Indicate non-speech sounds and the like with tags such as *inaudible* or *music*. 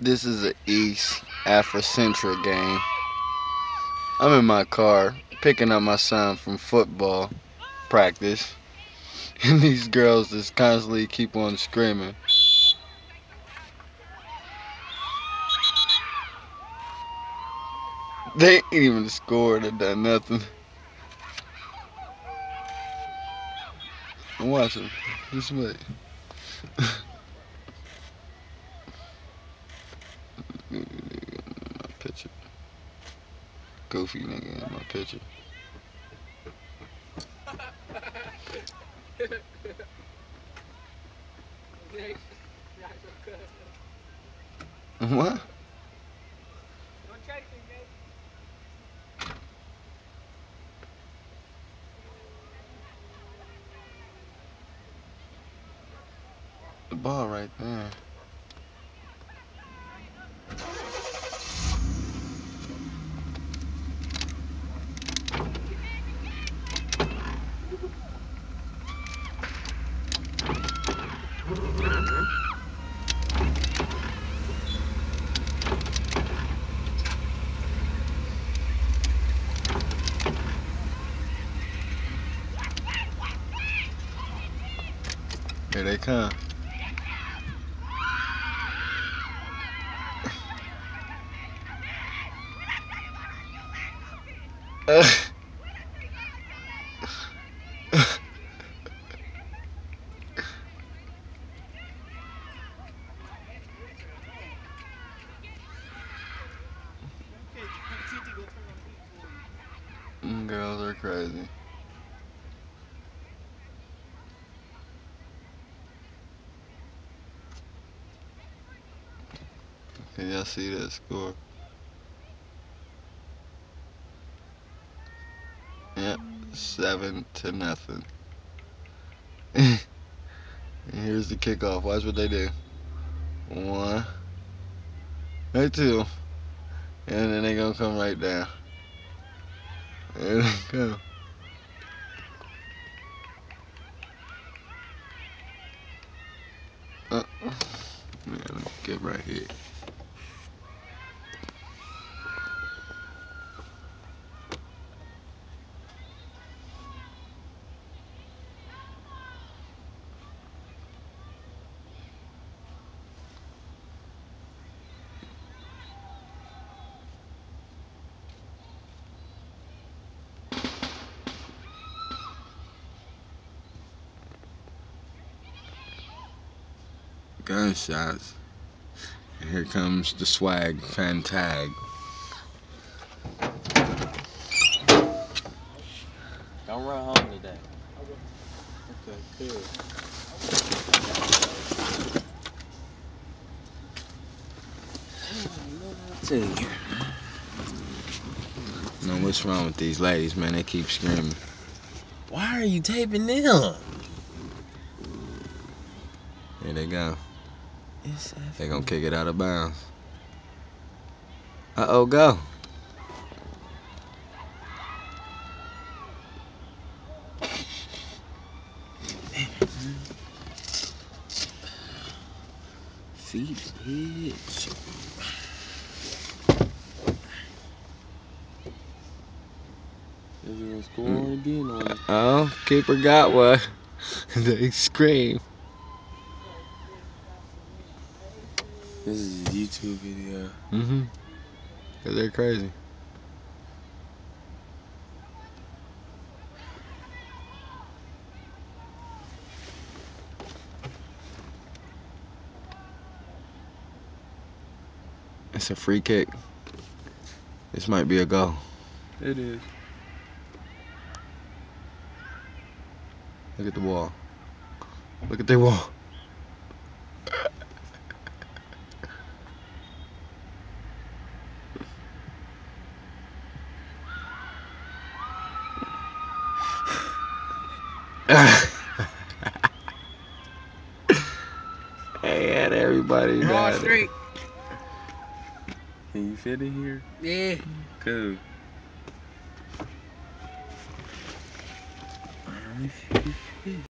This is an East Afrocentric game. I'm in my car picking up my son from football practice. *laughs* And these girls just constantly keep on screaming. They ain't even scored or done nothing. Watch them. Just wait. *laughs* my picture. Goofy nigga in my picture. What? The ball right there. Here they come. *laughs* Girls are crazy. Can y'all see that score? Yep, seven to nothing. *laughs* and here's the kickoff. Watch what they do. One, right two, and then they gonna come right down. There they *laughs* go. Uh, man, let get right here. Gunshots. And here comes the swag fan tag. Don't run home today. Okay, good. tell you. No, what's wrong with these ladies, man? They keep screaming. Why are you taping them? Here they go. They gonna kick it out of bounds. Uh oh, go. feet, bitch. Gonna Mm. again on it? Oh, keeper got one. *laughs* they scream. This is a YouTube video. Mm-hmm. Cause they're crazy. It's a free kick. This might be a goal. It is. Look at the wall. Look at the wall. *laughs* hey, had everybody Broad down Street. Can you fit in here? Yeah. Cool. Let me see if you fit.